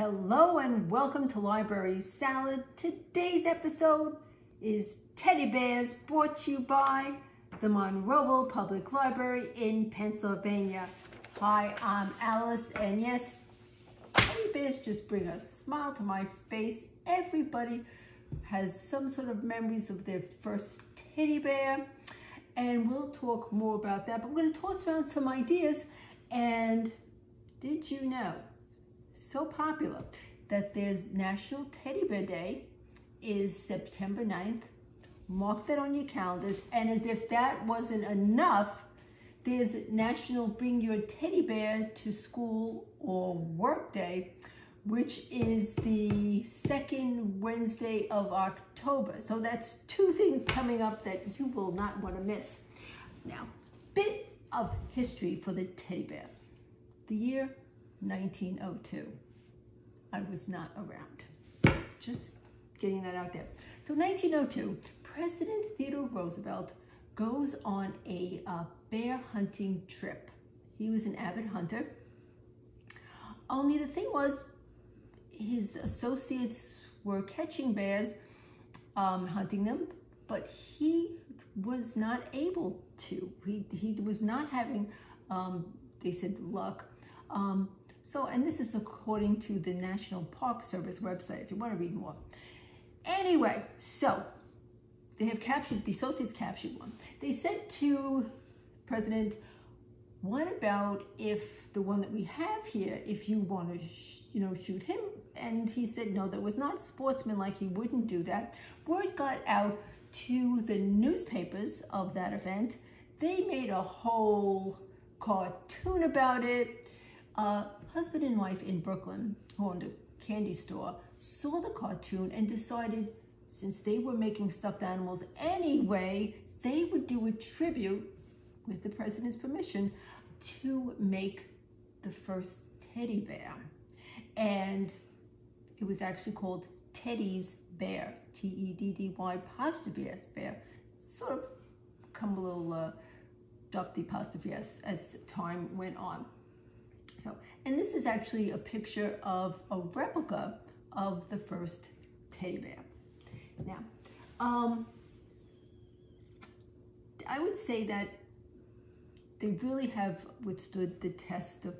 Hello and welcome to Library Salad. Today's episode is Teddy Bears brought to you by the Monroeville Public Library in Pennsylvania. Hi, I'm Alice and yes, teddy bears just bring a smile to my face. Everybody has some sort of memories of their first teddy bear and we'll talk more about that. But we're gonna toss around some ideas and did you know, so popular, that there's National Teddy Bear Day is September 9th. Mark that on your calendars. And as if that wasn't enough, there's National Bring Your Teddy Bear to School or Work Day, which is the second Wednesday of October. So that's two things coming up that you will not want to miss. Now, bit of history for the teddy bear. The year 1902. I was not around. Just getting that out there. So 1902, President Theodore Roosevelt goes on a uh, bear hunting trip. He was an avid hunter. Only the thing was, his associates were catching bears, um, hunting them, but he was not able to. He, he was not having, um, they said, luck. Um, so, and this is according to the National Park Service website, if you want to read more. Anyway, so they have captured, the associates captured one. They said to President, what about if the one that we have here, if you want to, you know, shoot him? And he said, no, that was not sportsmanlike. He wouldn't do that. Word got out to the newspapers of that event. They made a whole cartoon about it. Uh, husband and wife in Brooklyn, who owned a candy store, saw the cartoon and decided since they were making stuffed animals anyway, they would do a tribute with the president's permission to make the first teddy bear. And it was actually called Teddy's Bear, T-E-D-D-Y apostrophe S bear. Sort of come a little uh, apostrophe S as time went on. So, and this is actually a picture of a replica of the first teddy bear. Now, um, I would say that they really have withstood the test of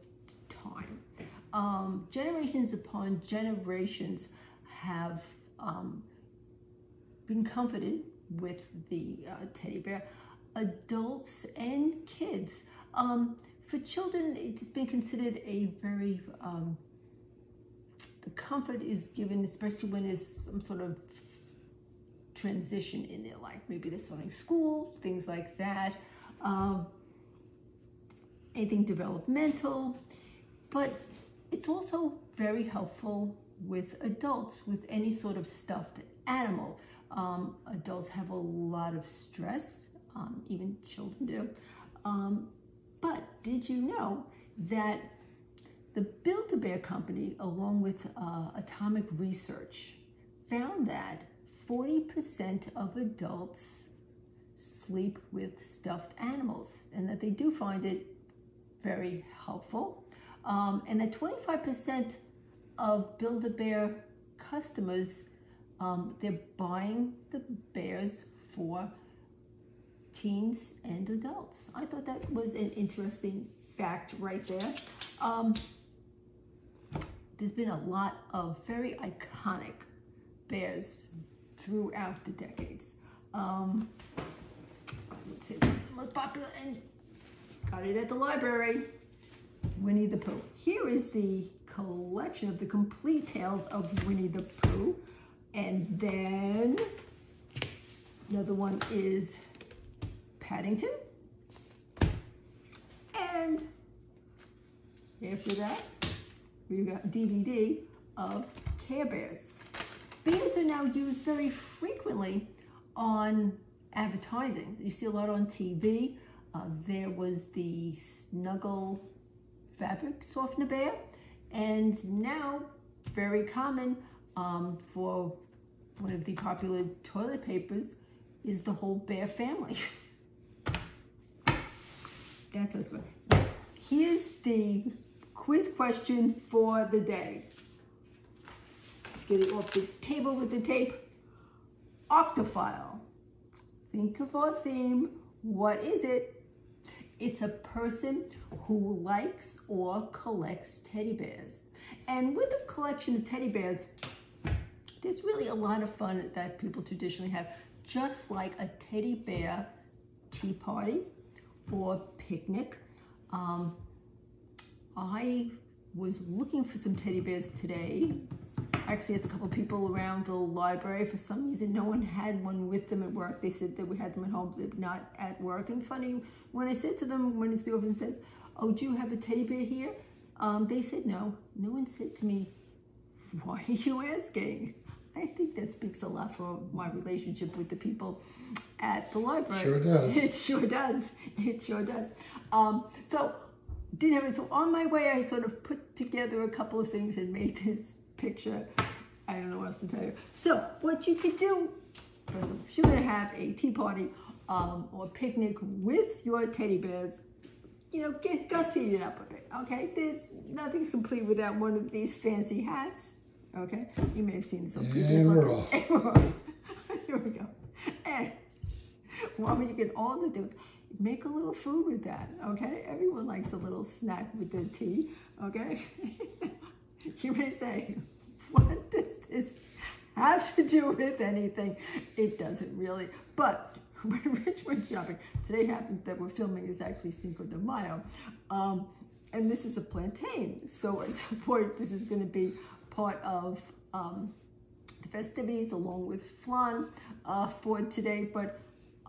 time. Um, generations upon generations have um, been comforted with the uh, teddy bear, adults and kids. Um, for children, it's been considered a very, um, the comfort is given, especially when there's some sort of transition in their life. Maybe they're starting school, things like that. Um, anything developmental, but it's also very helpful with adults with any sort of stuffed animal. Um, adults have a lot of stress, um, even children do. Um, but did you know that the Build-A-Bear Company, along with uh, Atomik Research, found that 40% of adults sleep with stuffed animals and that they do find it very helpful. Um, and that 25% of Build-A-Bear customers, um, they're buying the bears for teens and adults. I thought that was an interesting fact right there. Um, there's been a lot of very iconic bears throughout the decades. Um, let's see, the most popular and got it at the library. Winnie the Pooh. Here is the collection of the complete tales of Winnie the Pooh. And then another one is Paddington. And after that, we've got DVD of Care Bears. Bears are now used very frequently on advertising. You see a lot on TV. Uh, there was the Snuggle fabric softener bear, and now very common um, for one of the popular toilet papers is the whole bear family. That's what's good. Here's the quiz question for the day. Let's get it off the table with the tape. Arctophile. Think of our theme. What is it? It's a person who likes or collects teddy bears. And with a collection of teddy bears, there's really a lot of fun that people traditionally have, just like a teddy bear tea party or picnic. Um, I was looking for some teddy bears today. Actually, there's a couple people around the library. For some reason, no one had one with them at work. They said that we had them at home, but not at work. And funny, when I said to them, when it's the office says, oh, do you have a teddy bear here? Um, they said no. No one said to me, why are you asking? I think that speaks a lot for my relationship with the people at the library. Sure does. It sure does. It sure does. Um, so didn't have it. So on my way, I sort of put together a couple of things and made this picture. I don't know what else to tell you. So what you could do, if you're gonna have a tea party um, or picnic with your teddy bears, you know, get gussy it up a bit, okay? There's nothing's complete without one of these fancy hats, okay? You may have seen this on previous And we're off. And we're off. Here we go. And what you can also do is make a little food with that, okay? Everyone likes a little snack with their tea, okay? you may say, what does this have to do with anything? It doesn't really, but when Rich went shopping, today happened that we're filming is actually Cinco de Mayo, um, and this is a plantain. So at some point, this is gonna be part of um, the festivities along with flan uh, for today, but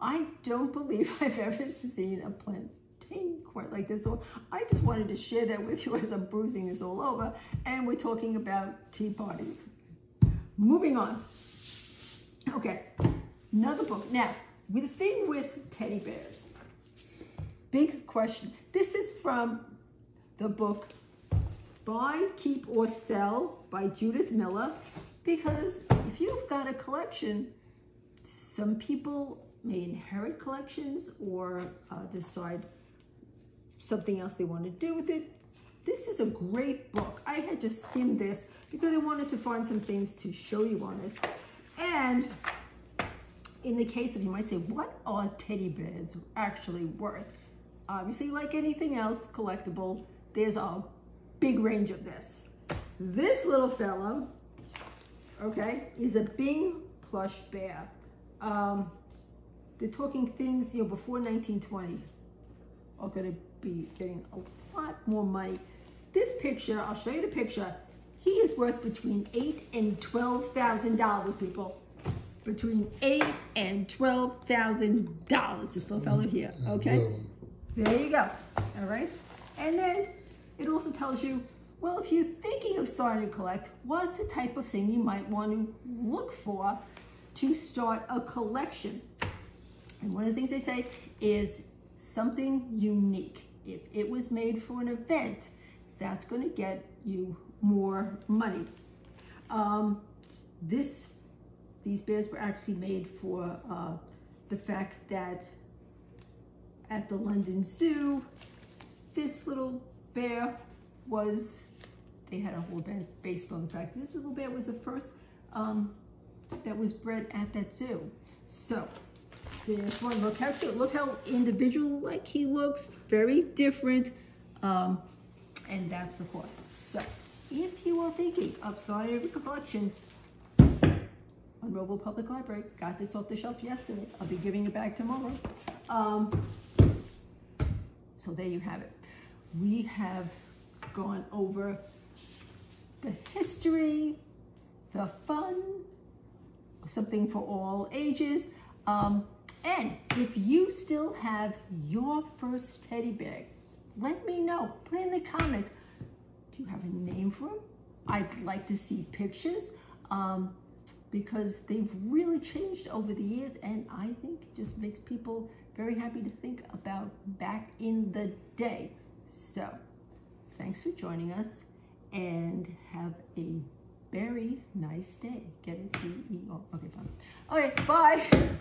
I don't believe I've ever seen a plantain quite like this. So I just wanted to share that with you as I'm bruising this all over, and we're talking about tea parties. Moving on. Okay, another book. Now, with the thing with teddy bears, big question. This is from the book Buy, Keep, or Sell by Judith Miller. Because if you've got a collection, some people may inherit collections or uh, decide something else they want to do with it. This is a great book. I had just skimmed this because I wanted to find some things to show you on this. And in the case of, you might say, what are teddy bears actually worth? Obviously, like anything else collectible, there's a big range of this. This little fellow, okay, is a Bing plush bear. Um, they're talking things, you know, before 1920 are gonna be getting a lot more money. This picture, I'll show you the picture. He is worth between eight and twelve thousand dollars, people. Between eight and twelve thousand dollars. This little fellow here. Okay. There you go. All right. And then it also tells you, well, if you're thinking of starting to collect, what's the type of thing you might want to look for to start a collection? And one of the things they say is something unique. If it was made for an event, that's going to get you more money. Um, this, these bears were actually made for uh, the fact that at the London Zoo, this little bear was, they had a whole event based on the fact that this little bear was the first um, that was bred at that zoo. So, this one, look how cute, look how individual like he looks, very different, um, and that's the cost. So, if you are thinking of starting a collection, Monroeville Public Library, got this off the shelf yesterday, I'll be giving it back tomorrow. Um, so there you have it. We have gone over the history, the fun, something for all ages. Um, and if you still have your first teddy bear, let me know. Put in the comments. Do you have a name for him? I'd like to see pictures um, because they've really changed over the years and I think it just makes people very happy to think about back in the day. So, thanks for joining us and have a very nice day. Get it? D-E-O. Okay, fine. Okay, bye.